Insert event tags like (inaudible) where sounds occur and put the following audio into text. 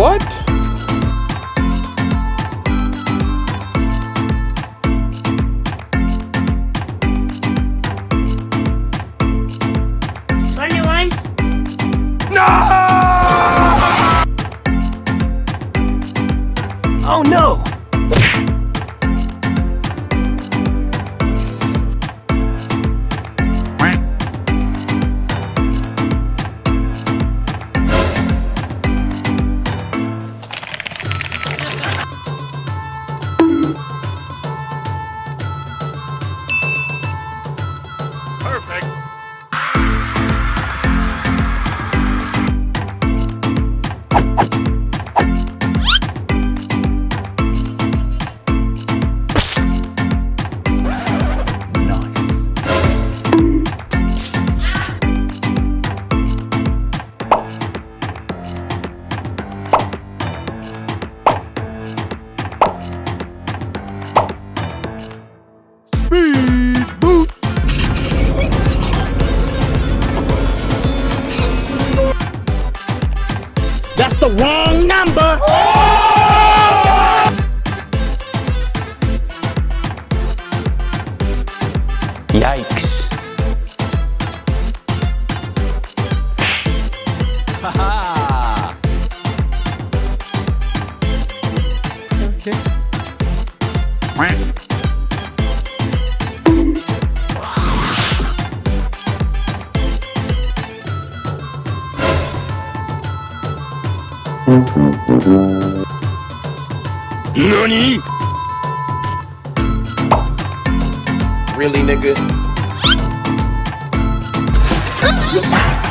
What? Twenty-one. No! Oh no! That's the wrong number! Yikes. Haha! NANI? Really, nigga? (laughs)